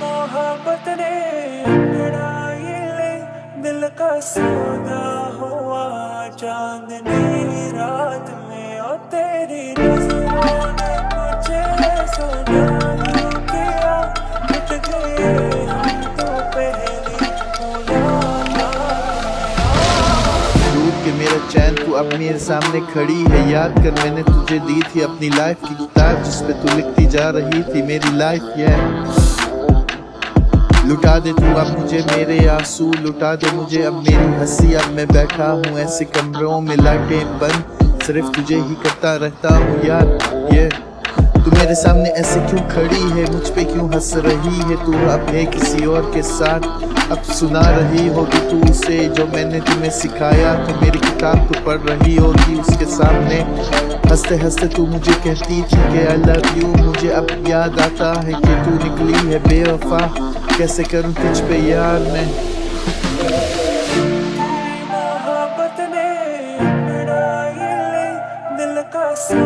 मोहब्बत ने लड़ाई ले दिल का सौदा हुआ। चांदनी रात में और तेरी नज़रों ने मुझे सुना मेरे सामने खड़ी है। याद कर, मैंने तुझे दी थी अपनी लाइफ की किताब जिस पे तू लिखती जा रही थी। मेरी लाइफ ये लुटा दे तू अब मुझे मेरे आँसू, लुटा दे मुझे अब मेरी हँसी। अब मैं बैठा हूँ ऐसे कमरों में, लाइटें बंद। सिर्फ़ तुझे ही करता रहता हूँ यार, ये तू मेरे सामने ऐसे क्यों खड़ी है? मुझ पे क्यों हंस रही है तू? अब है किसी और के साथ। अब सुना रही होगी तू उसे जो मैंने तुम्हें सिखाया। तो मेरी किताब तो पढ़ रही होगी उसके सामने। हँसते हँसते तू मुझे कहती थी कि आई लव यू मुझे अब याद आता है कि तू निकली है बेवफा। कैसे करूँ तुझ पे यार मैं? तो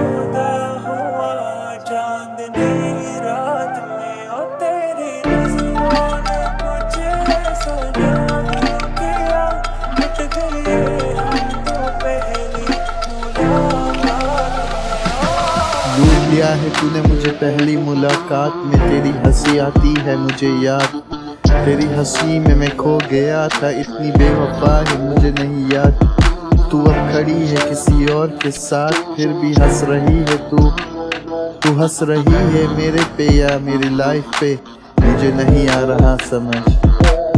है तूने मुझे पहली मुलाकात में। तेरी हँसी आती है मुझे याद। तेरी हँसी में मैं खो गया था। इतनी बेवफा है मुझे नहीं याद। तू अब खड़ी है किसी और के साथ, फिर भी हंस रही है तू। तू हंस रही है मेरे पे या मेरी लाइफ पे, मुझे नहीं आ रहा समझ।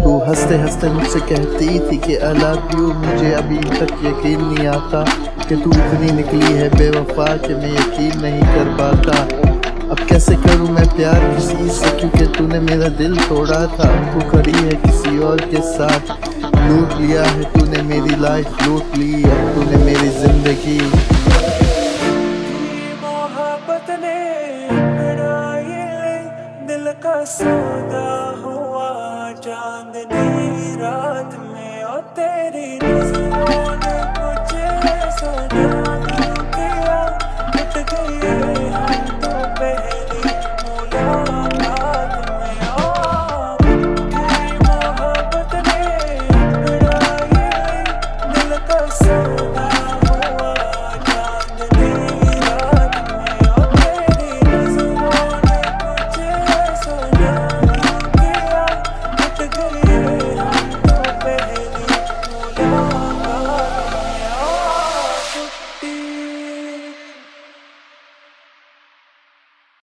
तू हँसते हँसते मुझसे कहती थी कि आई लव यू मुझे अभी तक यकीन नहीं आता कि तू इतनी निकली है बेवफा कि मैं यकीन नहीं कर पाता। अब कैसे करूँ मैं प्यार किसी से, क्योंकि तूने मेरा दिल तोड़ा था। तू खड़ी है किसी और के साथ लूट लिया है तूने मेरी लाइफ लूट ली है तूने मेरी ज़िंदगी। मोहब्बत ने दिल का सौदा हुआ चांदनी रात में और तेरी ने मुझे सुना